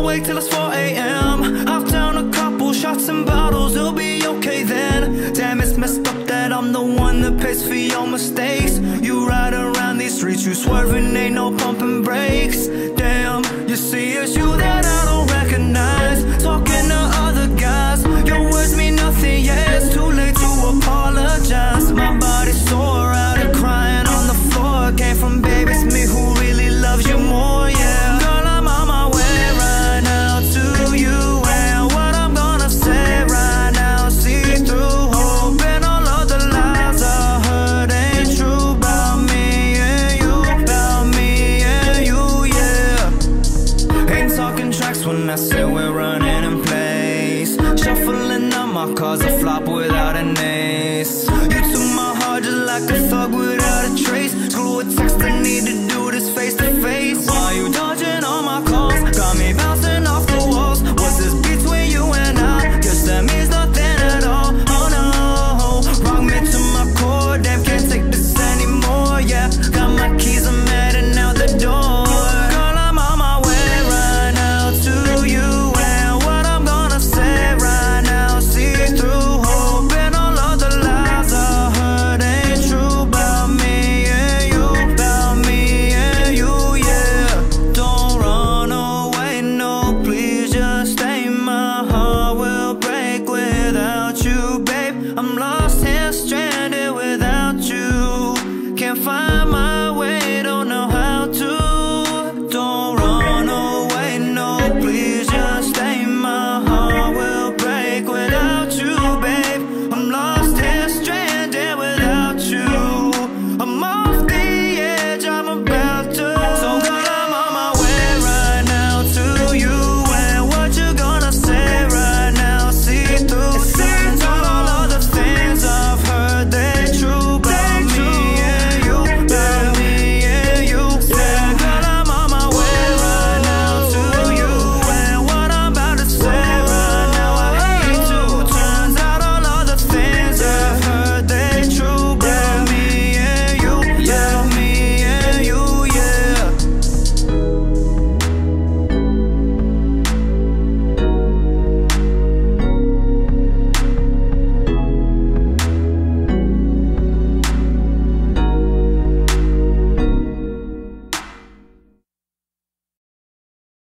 Wait till it's 4 a.m. I've down a couple shots and bottles, it'll be okay then. Damn, it's messed up that I'm the one that pays for your mistakes. You ride around these streets, you swerving, ain't no pumping brakes. Up my a flop without an ace. You took my heart just like a thug without a trace. Screw a text, I need to